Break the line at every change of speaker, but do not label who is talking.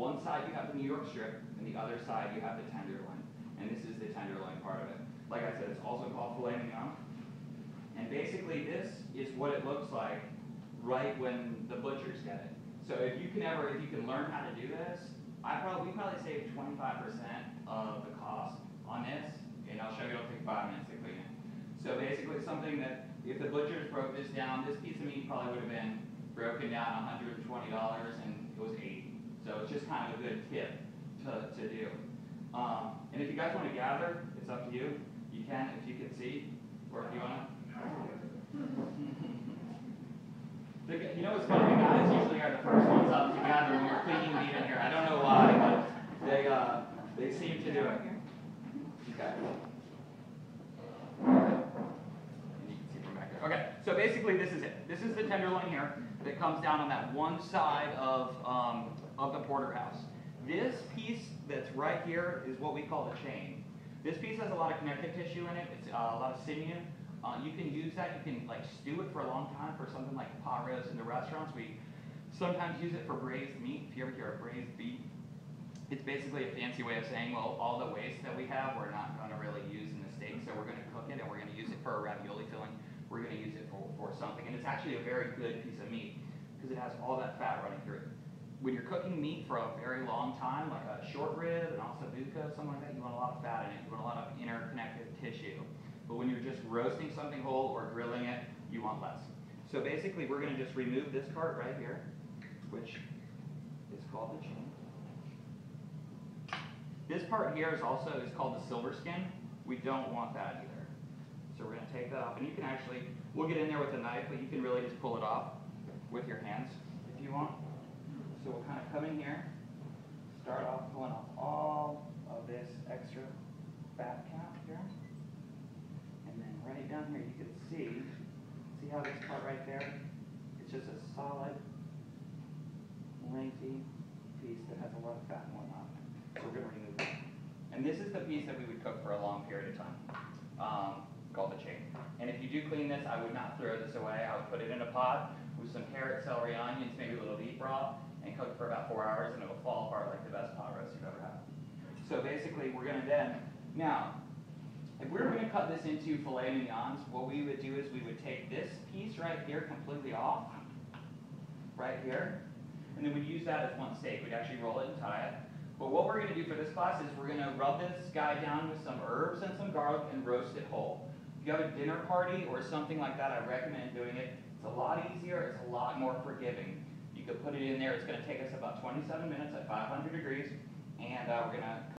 One side you have the New York strip, and the other side you have the tenderloin. And this is the tenderloin part of it. Like I said, it's also called filet mignon. And basically this is what it looks like right when the butchers get it. So if you can ever, if you can learn how to do this, I probably, we probably save twenty-five percent of the cost on this, and I'll show you, it'll take five minutes to clean it. So basically, something that, if the butchers broke this down, this piece of meat probably would have been broken down hundred and twenty dollars, and it was eighty. So it's just kind of a good tip to, to do. Um, and if you guys wanna gather, it's up to you, you can, if you can see, or if you wanna. You know what's funny, guys usually are the first ones up to gather when we're cleaning meat in here, I don't know why, but they, uh, they seem to do it. Okay. And you can see from back there. Okay, so basically this is it. This is the tenderloin here that comes down on that one side of, um, of the porterhouse. This piece that's right here is what we call the chain. This piece has a lot of connective tissue in it. It's uh, a lot of sinew. Uh, you can use that. You can like stew it for a long time for something like pot roast in the restaurants. We sometimes use it for braised meat. If you ever hear of braised beef, it's basically a fancy way of saying, well, all the waste that we have, we're not gonna really use in the steak, so we're gonna cook it and we're gonna use it for a ravioli filling. We're gonna use it for, for something, and it's actually a very good piece of meat, because it has all that fat running through it. When you're cooking meat for a very long time, like a short rib, and osso buco, something like that, you want a lot of fat in it, you want a lot of interconnected tissue. But when you're just roasting something whole or grilling it, you want less. So basically, we're gonna just remove this part right here, which is called the chain. This part here is also, is called the silver skin. We don't want that either. So we're gonna take that off, and you can actually, we'll get in there with a knife, but you can really just pull it off with your hands if you want. So we'll kind of come in here, start off pulling off all of this extra fat cap here. And then right down here, you can see, see how this part right there, it's just a solid, lengthy piece that has a lot of fat and whatnot. So we're gonna remove that. And this is the piece that we would cook for a long period of time, um, called the chain. And if you do clean this, I would not throw this away. I would put it in a pot with some carrot, celery, onions, maybe a little beef broth, and cook for about four hours, and it will fall apart like the best pot roast you've ever had. So basically, we're gonna then, now, if we were gonna cut this into filet mignons, what we would do is we would take this piece right here completely off, right here, and then we'd use that as one steak. We'd actually roll it and tie it. But what we're gonna do for this class is we're gonna rub this guy down with some herbs and some garlic and roast it whole. If you have a dinner party or something like that, I recommend doing it. It's a lot easier, it's a lot more forgiving. You could put it in there, it's gonna take us about twenty-seven minutes at five hundred degrees, and, uh, we're gonna